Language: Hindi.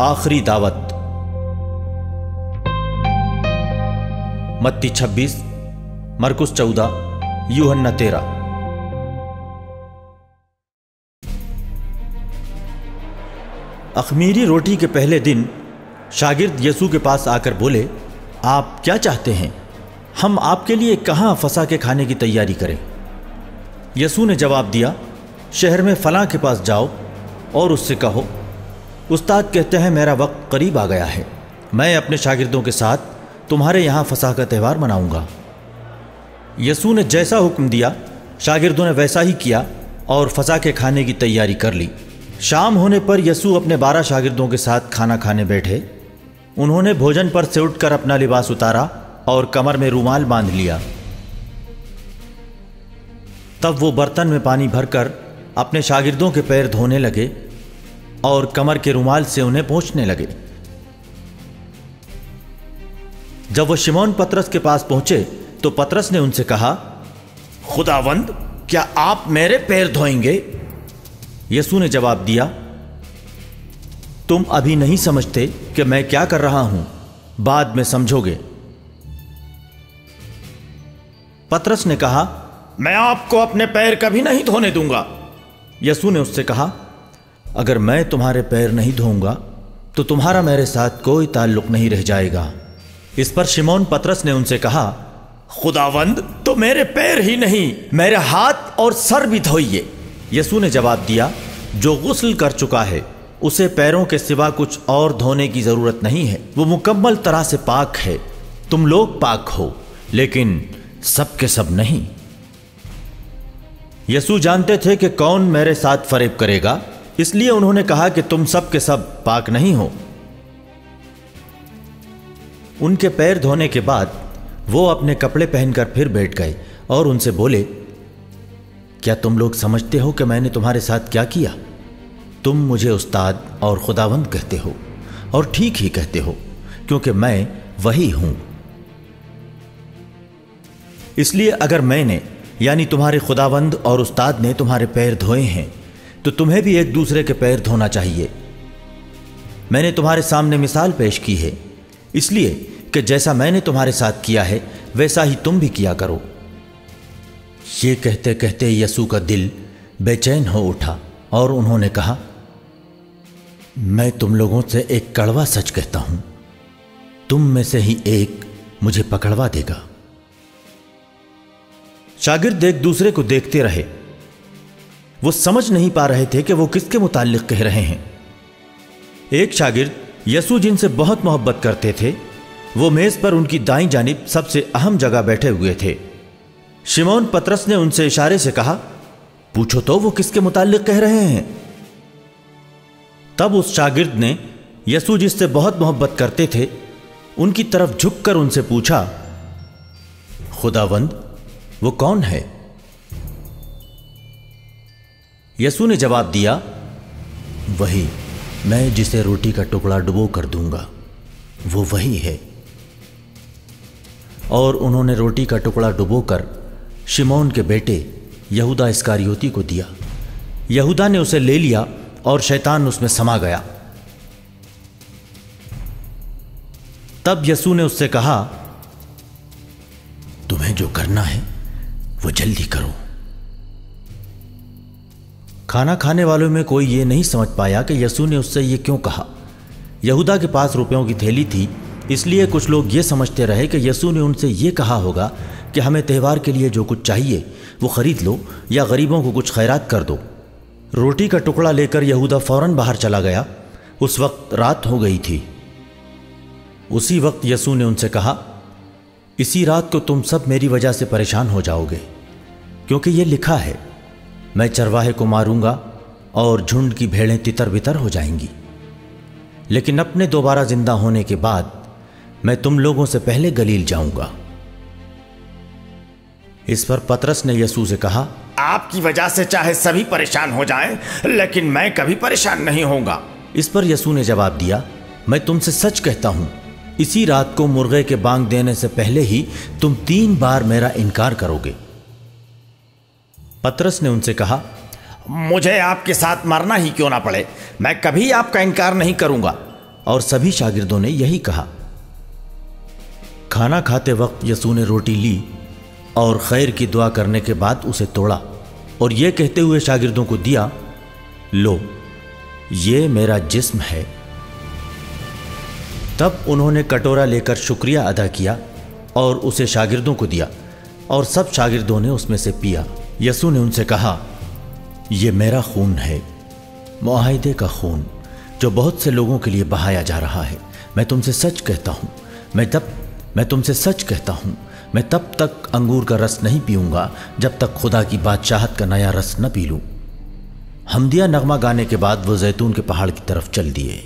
आखिरी दावत। मत्ती 26 मरकुस 14 यूहन्ना 13 अखमीरी रोटी के पहले दिन शागिर्द यसू के पास आकर बोले, आप क्या चाहते हैं? हम आपके लिए कहाँ फंसा के खाने की तैयारी करें? यसू ने जवाब दिया, शहर में फलां के पास जाओ और उससे कहो उस्ताद कहते हैं, मेरा वक्त करीब आ गया है। मैं अपने शागिर्दों के साथ तुम्हारे यहाँ फसा का त्यौहार मनाऊँगा। यसू ने जैसा हुक्म दिया, शागिर्दों ने वैसा ही किया और फसा के खाने की तैयारी कर ली। शाम होने पर यसू अपने बारह शागिर्दों के साथ खाना खाने बैठे। उन्होंने भोजन पर से उठकर अपना लिबास उतारा और कमर में रूमाल बाँध लिया। तब वो बर्तन में पानी भरकर अपने शागिर्दों के पैर धोने लगे और कमर के रुमाल से उन्हें पहुँचने लगे। जब वो शिमोन पतरस के पास पहुँचे तो पतरस ने उनसे कहा, खुदावंद, क्या आप मेरे पैर धोएँगे? यसू ने जवाब दिया, तुम अभी नहीं समझते कि मैं क्या कर रहा हूँ। बाद में समझोगे। पतरस ने कहा, मैं आपको अपने पैर कभी नहीं धोने दूँगा। यसू ने उससे कहा अगर मैं तुम्हारे पैर नहीं धोऊँगा तो तुम्हारा मेरे साथ कोई ताल्लुक नहीं रह जाएगा। इस पर शिमोन पतरस ने उनसे कहा, खुदावंद तो मेरे पैर ही नहीं, मेरे हाथ और सर भी धोइए। यसू ने जवाब दिया, जो गुस्ल कर चुका है, उसे पैरों के सिवा कुछ और धोने की ज़रूरत नहीं है। वो मुकम्मल तरह से पाक है। तुम लोग पाक हो, लेकिन सब के सब नहीं। यसू जानते थे कि कौन मेरे साथ फरेब करेगा। इसलिए उन्होंने कहा कि तुम सब के सब पाक नहीं हो। उनके पैर धोने के बाद वो अपने कपड़े पहनकर फिर बैठ गए और उनसे बोले, क्या तुम लोग समझते हो कि मैंने तुम्हारे साथ क्या किया? तुम मुझे उस्ताद और खुदावंद कहते हो और ठीक ही कहते हो, क्योंकि मैं वही हूँ। इसलिए अगर मैंने, यानी तुम्हारे खुदावंद और उस्ताद ने तुम्हारे पैर धोए हैं तो तुम्हें भी एक दूसरे के पैर धोना चाहिए। मैंने तुम्हारे सामने मिसाल पेश की है। इसलिए कि जैसा मैंने तुम्हारे साथ किया है, वैसा ही तुम भी किया करो। ये कहते कहते यसू का दिल बेचैन हो उठा और उन्होंने कहा, मैं तुम लोगों से एक कड़वा सच कहता हूँ। तुम में से ही एक मुझे पकड़वा देगा। शागिर्द एक दूसरे को देखते रहे। वो समझ नहीं पा रहे थे कि वो किसके मुतालिक कह रहे हैं। एक शागिर्द यसु जिनसे बहुत मोहब्बत करते थे, वो मेज पर उनकी दाई जानब सबसे अहम जगह बैठे हुए थे। शिमोन पतरस ने उनसे इशारे से कहा, पूछो तो वो किसके मुतालिक कह रहे हैं? तब उस शागिर्द ने यसु जिससे बहुत मोहब्बत करते थे, उनकी तरफ़ झुककर उनसे पूछा, खुदावंद, वो कौन है? यसू ने जवाब दिया, वही, मैं जिसे रोटी का टुकड़ा डुबो कर दूँगा, वो वही है। और उन्होंने रोटी का टुकड़ा डुबोकर शिमोन के बेटे यहूदा इसकारियोती को दिया। यहूदा ने उसे ले लिया और शैतान उसमें समा गया। तब यसू ने उससे कहा, तुम्हें जो करना है, वो जल्दी करो। खाना खाने वालों में कोई ये नहीं समझ पाया कि यसू ने उससे ये क्यों कहा। यहूदा के पास रुपयों की थैली थी, इसलिए कुछ लोग ये समझते रहे कि यसू ने उनसे ये कहा होगा कि हमें त्यौहार के लिए जो कुछ चाहिए, वो खरीद लो या गरीबों को कुछ खैरात कर दो। रोटी का टुकड़ा लेकर यहूदा फ़ौरन बाहर चला गया। उस वक्त रात हो गई थी। उसी वक्त यसू ने उनसे कहा, इसी रात को तुम सब मेरी वजह से परेशान हो जाओगे, क्योंकि ये लिखा है मैं चरवाहे को मारूँगा और झुंड की भेड़ें तितर बितर हो जाएँगी। लेकिन अपने दोबारा ज़िंदा होने के बाद मैं तुम लोगों से पहले गलील जाऊँगा। इस पर पतरस ने यसू से कहा आपकी वजह से चाहे सभी परेशान हो जाएँ, लेकिन मैं कभी परेशान नहीं होऊँगा। इस पर यसू ने जवाब दिया मैं तुमसे सच कहता हूँ इसी रात को मुर्गे के बांग देने से पहले ही तुम तीन बार मेरा इनकार करोगे। पतरस ने उनसे कहा, मुझे आपके साथ मरना ही क्यों ना पड़े? मैं कभी आपका इनकार नहीं करूँगा। और सभी शागिर्दों ने यही कहा। खाना खाते वक्त यसू ने रोटी ली और खैर की दुआ करने के बाद उसे तोड़ा और यह कहते हुए शागिर्दों को दिया, लो, ये मेरा जिस्म है। तब उन्होंने कटोरा लेकर शुक्रिया अदा किया और उसे शागिर्दों को दिया और सब शागिर्दों ने उसमें से पिया। यसु ने उनसे कहा यह मेरा खून है, मुआहदे का खून, जो बहुत से लोगों के लिए बहाया जा रहा है। मैं तुमसे सच कहता हूँ, मैं तब, मैं तुमसे सच कहता हूँ, मैं तब तक अंगूर का रस नहीं पीऊँगा, जब तक खुदा की बादशाहत का नया रस न पी लूँ। हमदिया नगमा गाने के बाद वो जैतून के पहाड़ की तरफ़ चल दिए।